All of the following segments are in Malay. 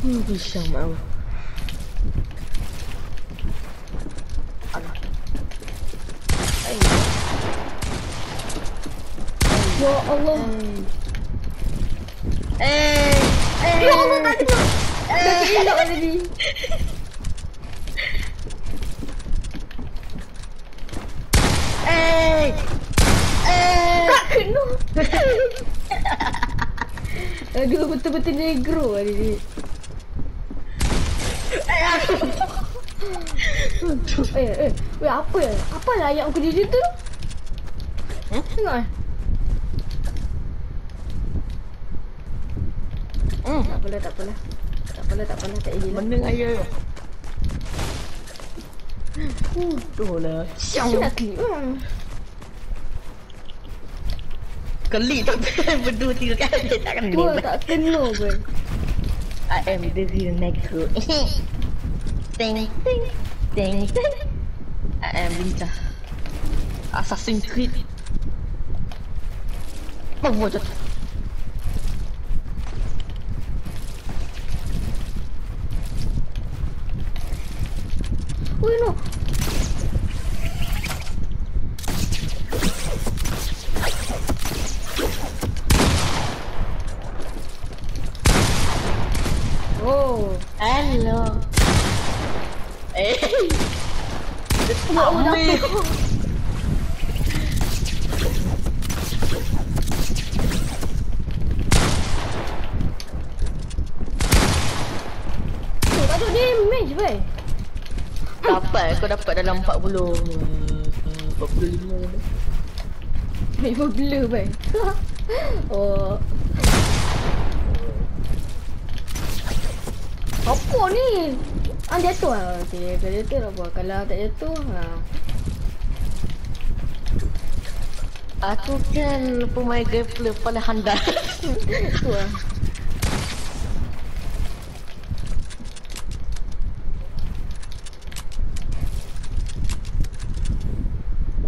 Hmm, mau. Alah. Hey. Ya Allah. Eh. Eh. Ya Allah tadi. Eh. Eh. Tak kena. Aduh betul-betul negro hari ni. Eh, eh, weh apa ya? Apa lah ayat aku di situ? Hmm? Tengok eh. Hmm. Tak apalah, tak apalah. Tak apalah, tak apalah, tak edit lah. Menang ayah. Tuh lah. Siang. nak klip lah? Kali tak berdua tiga kali takkan Tu lah tak kena pun. I am the real negro. ting ting ting ting. I am lincah. Assassin's Creed. Bawa jatuh. Weh no. Oh, Hello. Tu. Dapat kau dapat dalam 40 hmm, 45 Memang blur weh. oh. Apa ni? Ah jatuh ah. Okey, kalau jatuh tak apa. Kalau tak jatuh, ha. Aku kan pemain gameplay paling handal Tu lah.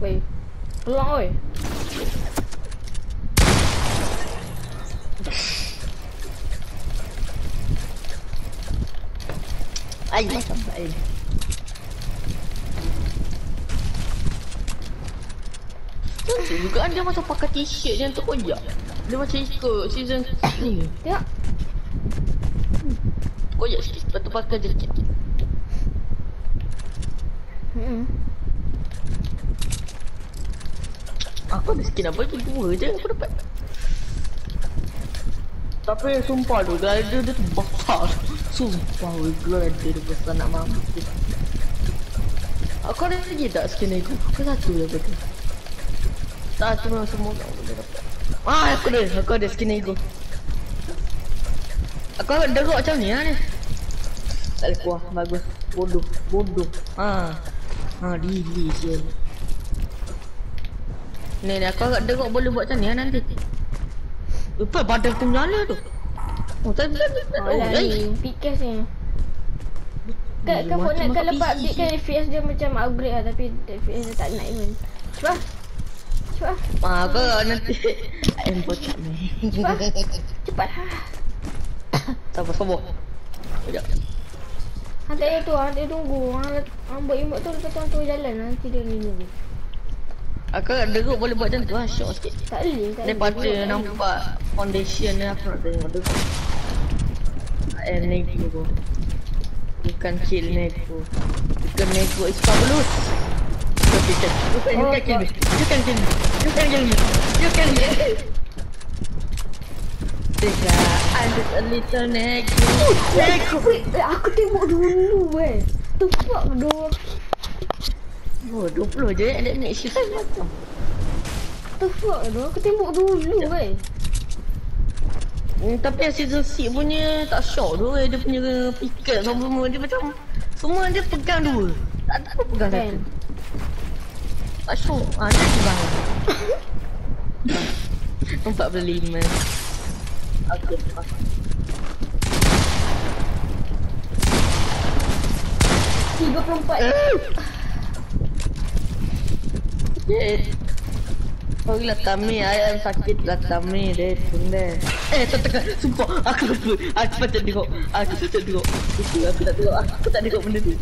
Weh. Pulang oi. Ai sampai Betul juga kan dia macam pakai t-shirt yang tu koyak Dia macam ikut season ni. Tengok. Koyak sikit lepas tu pakai jaket Hmm. Aku ada skin apa je dua je aku dapat. Tapi sumpah tu glider dia tu besar Sumpah weh glider dia besar nak mampus Aku ada lagi tak skin aku? Aku satu je betul. Tak cuma semua kau boleh dapat. Ah aku ada, aku ada skin aku Aku ada derok macam ni lah ni. Tak boleh kuah, bagus. Bodoh, bodoh. Ha Ha, dili je. Ni ni aku agak derok boleh buat macam ni lah nanti. Lupa badan tu nyala tu Oh tadi Oh, lah eh. ni. Pikas ni. Kat kat Fortnite kan lepas update kan FPS dia macam upgrade lah tapi FPS dia tak naik pun. Cepat. Cepat. Ah, kau nanti Embo tak ni Cepat ha. Sabar sabar Sekejap Hantar dia tu, hantar dia tunggu. Hang buat emote tu lepas tu hang turun jalan nanti dia ni dulu. Aku derok boleh buat macam tu lah Syok sikit Tak boleh, tak boleh. Daripada Tak nampak foundation ni aku nak tengok tu Eh nego Bukan kill nego Bukan nego is fabulous You can kill me You Oh, can kill me. You can kill me. You can kill me. You can kill me. Tiga I'm just a little nego Nego Wait, eh, aku tembak dulu weh. The fuck. Oh 20 je Adik naik shift. Macam The fuck. Aku tembak dulu weh. Hmm, tapi yang season 6 punya tak shock tu eh. Dia punya picket semua dia macam Semua dia pegang dua Tak apa pegang Kan? satu Tak shock Ah dia pegang Empat puluh lima faham Tiga puluh empat. Yeah. Sorry lah Tami, ayam sakit lah Tami deh, bunda. Eh, tak tak, sumpah, aku lupa. Aku patut tengok, aku patut tengok. Lupa, aku tak tengok, aku tak tengok benda tu.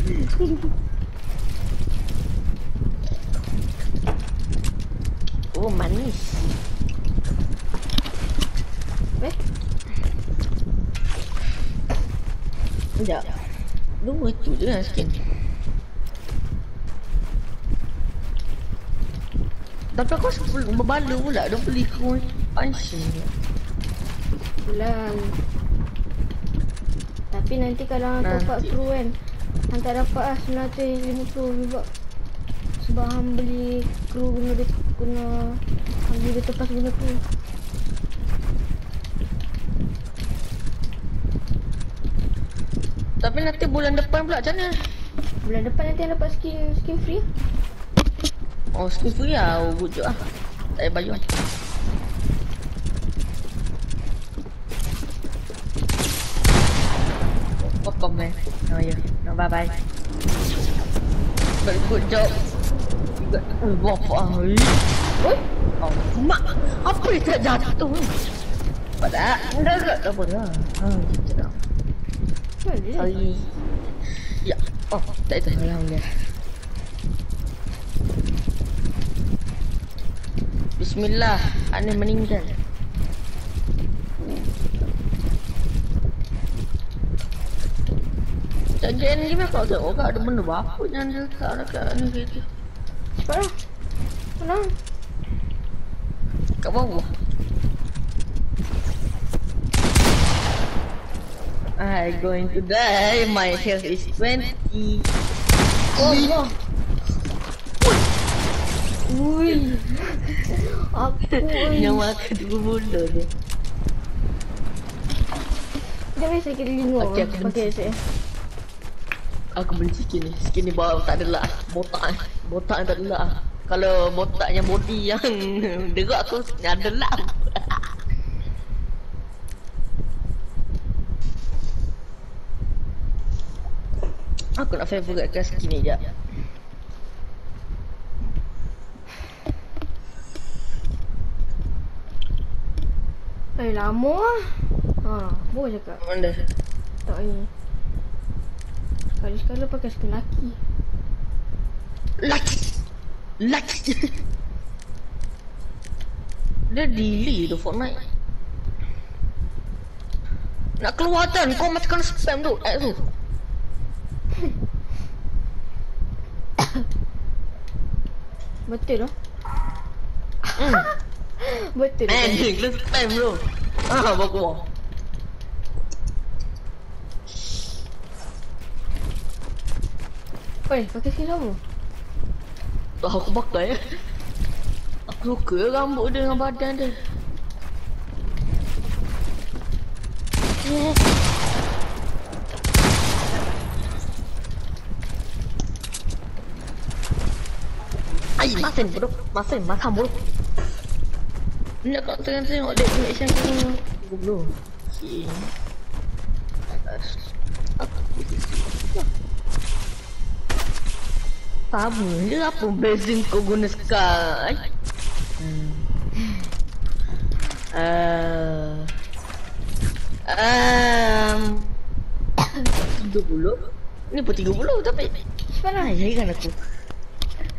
Oh, manis. Eh? Sekejap. Dua tu je lah skin. Tapi aku rasa berbala pula Dia beli kau punching Bulan. Tapi nanti kalau hang top up kru kan. Hang tak dapat lah 950 sebab sebab hang beli kru guna dia guna hang beli dia tepas guna kru. Tapi nanti bulan depan pula macam mana? Bulan depan nanti hang dapat skin skin free. Oh skin free lah oh, Wujud lah Tak payah baju kan Oh komen Oh ya No bye bye. Very good job Good Oh bapak Oi Oi, Oh mak Apa yang tak jatuh ni Pada Dah tak tak apa dah Ah gitu dah mana dia? Sorry Ya Oh tak itu Alhamdulillah Bismillah Aneh meninggal Jangan ni mah kau tengok kak ada benda apa jangan letak dekat ni kereta Cepat lah. Mana? Kat bawah I going to die My health is 20 Oh. Aku ui. Nyawa aku dua bulu dia Dia biasa kita lingo Okey, aku pakai benci. saya. Aku benci skin ni. Skin ni bawa tak ada lah. Botak. Eh Botak yang tak ada lah. Kalau botaknya body yang Derak tu ada lah. Aku nak favouritekan skin ni jap Eh lama lah. Ha, boleh cakap. Mana Tak ni. Sekali-sekala pakai skin laki. Laki Laki Dia delay tu Fortnite Nak keluar kan Kau kena spam tu Ad tu Betul lah. Hmm Betul. Eh dia kena spam bro Ah bawa keluar Oi, pakai skin sama. Tak aku pakai Aku suka rambut dia dengan badan dia Ay, masin bro. Masin, makan bro. Nak kau tengah tengok dek connection aku. Bro. Okay. Sama je apa bezing kau guna sekarang. Hmm. Uh, um, 30 Ni pun 30 tapi Cepat lah. Ay, hairan aku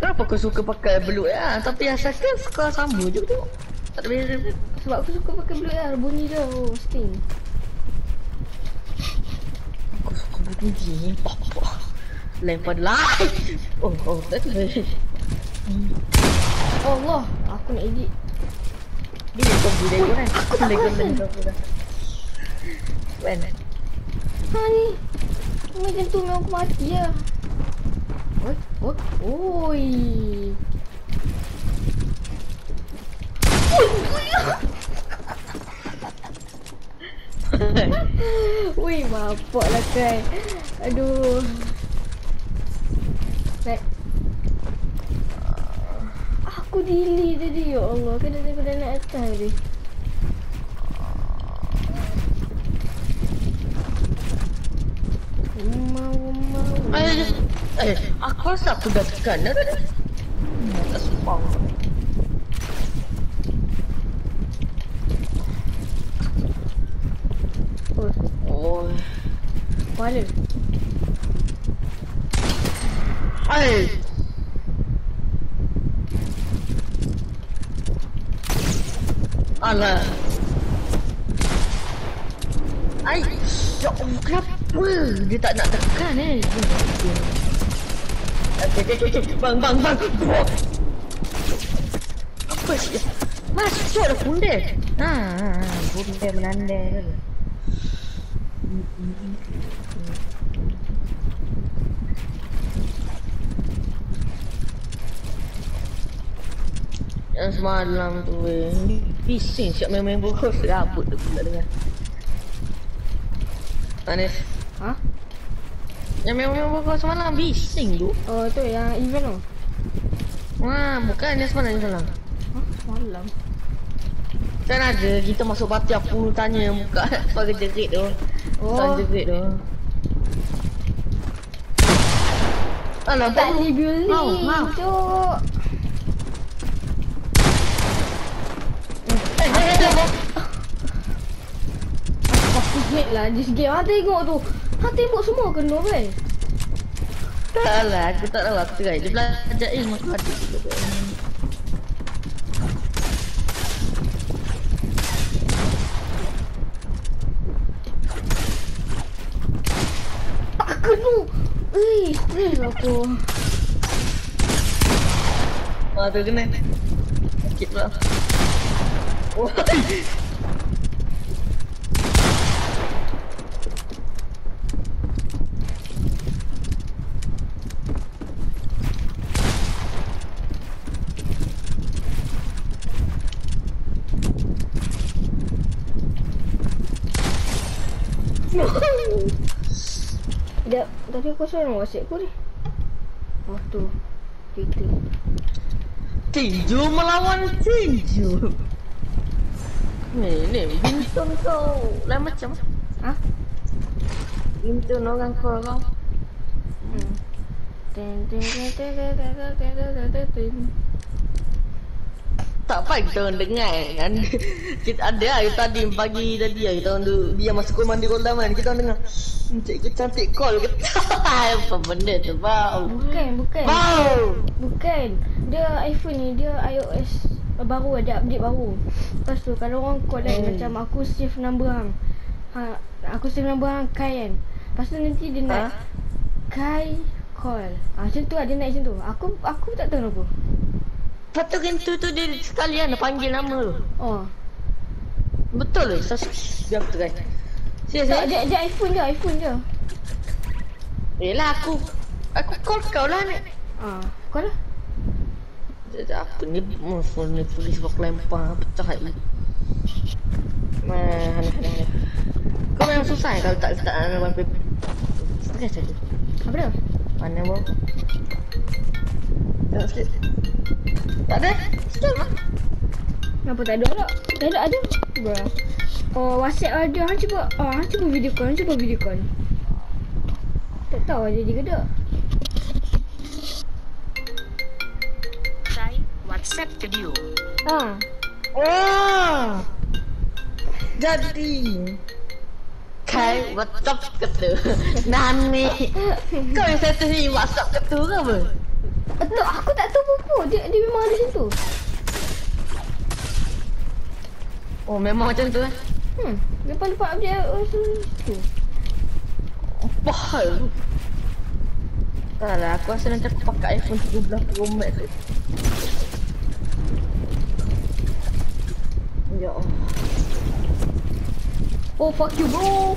Kenapa kau suka pakai blue ya? Tapi asalkan suka sama je tu Tak ada beza Sebab aku suka pakai blue lah. Bunyi dia. Oh, sting. Aku suka bunyi Papa Lempar like Oh, oh, tak ada Oh Allah. Aku nak edit. Dia kau boleh kau kan Aku boleh kau boleh When? Ha ni. Macam tu memang aku mati lah. Oi, oi, oi. Ui, bapak lah kan. Aduh. Baik. Aku delay tadi, ya Allah. Kena aku dah nak atas tadi. Mau, mau. Eh, eh, aku rasa aku dah tekan dah tadi. Tak sumpah. Kepala. Ai. Alah. Ai. Ya Allah, kenapa dia tak nak tekan eh? Okay, okay, okay, okay. Bang, bang, bang. Apa sih? Masuk dah punde. Ha, ha, ha. punde menandai. Yang semalam tu weh Bising siap main-main bukul Serabut tu pula dengar Anis Ha? Yang main-main bukul semalam Bising tu Oh tu yang event tu. Wah bukan yang semalam yang semalam Ha? Malam. Kan ada kita masuk parti aku tanya muka Apa jerit tu Oh. Sang jerit tu Alah Tak tak boleh bully. Mau, mau. Cuk. Eh, eh, eh, eh. Aku hate lah this game. Ha tengok tu. Ha tembok semua kena kan. Tak lah aku tak tahu aku try Dia belajar ilmu aku ada juga Tak kena. Eh, stress aku. Ah tu kena Sakit pula Oh Dia tadi aku rasa orang WhatsApp aku ni. Oh tu. Twitter. Tinju melawan tinju Ni ni bintun kau Lain macam Ha? Bintun orang kau kau Hmm. Ten ten ten ten ten ten ten ten ten ten ten. Tak apa kita orang dengar kan Kita ada lah tadi pagi tadi lah kita orang tu Dia masuk kau mandi kau daman kita orang dengar "Hmm, Cikgu cantik call ke Apa benda tu bau Bukan, bukan. Bau Bukan. Dia iPhone ni dia iOS baru ada update baru. Lepas tu kalau orang call kan Hmm. macam aku save number hang. Ha, aku save number hang Kai kan. Lepas tu nanti dia Ha? nak Kai call. Ah macam tu lah dia naik macam tu. Aku aku tak tahu kenapa. Lepas tu kan tu dia sekalian dia panggil nama tu Oh. Betul ke? Sas Biar aku try Tak, eh? dia, dia iPhone je, iPhone je. Yelah aku Aku call kau lah ni Ah, call lah. Apa ni Musuh ni polis aku lempar Pecah lagi Mana mana Kau memang susah eh kalau tak letak dalam paper Stress saja Apa dia? Mana bau Tengok sikit Tak ada Sekejap lah Kenapa tak ada tak? Tak ada ada. Bro. Oh, WhatsApp ada. Hang cuba, oh, hang cuba video call, hang cuba video call. Tak tahu ada dia ke tak. Try WhatsApp video. Ha. Oh Jadi Kai WhatsApp kata Nani Kau yang ni WhatsApp kata ke apa? Tak, aku tak tahu apa Dia, dia memang ada macam tu. Oh memang macam tu eh Hmm. Lepas-lepas dia oh, tu. tu. Apa hal tu? Tak lah, aku rasa nanti aku pakai iPhone 13 Pro Max tu Ya Allah Oh, fuck you bro.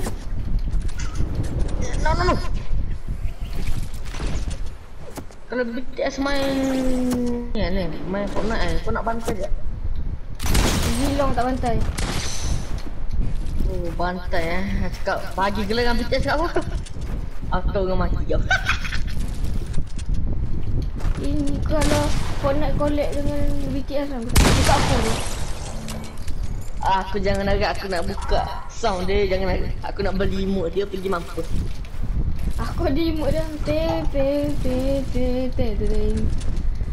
No, no, no Kalau BTS main Ni ni, main Fortnite eh Kau nak bantai je Gilong tak bantai. Oh, bantai eh Aku Cakap, bagi gelaran BTS kat aku Aku orang mati kau Ini kalau Fortnite collect dengan BTS lah. Aku tak tahu kat apa tu. Aku jangan harap aku nak buka sound dia Jangan harap Aku nak beli emote dia pergi mampus Emote dia. Te, te, te, te, te, te, te.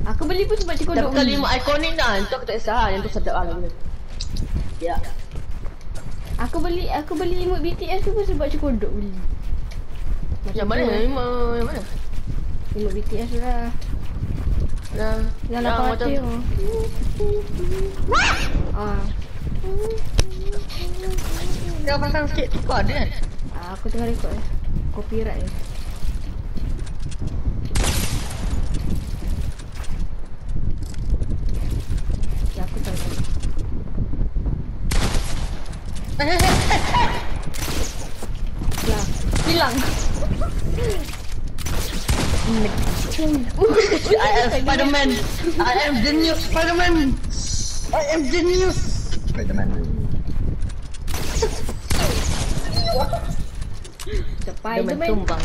Aku beli pun sebab cikgu Tapi duk beli. emote ikonik dah Itu aku tak kisah Yang tu sedap lah Ya Aku beli aku beli emote BTS tu pun sebab cikgu duk beli. Yang mana? tu. Yang mana? Yang mana? Remote BTS lah. Yang, Yang macam party tu. Ah, pasang sikit Kau ada kan? ah, aku tengah record eh. Copyright ni. Ya, I am Spider-Man. I am the new Spider-Man. I am the new Spider-Man. Spiderman. tumbang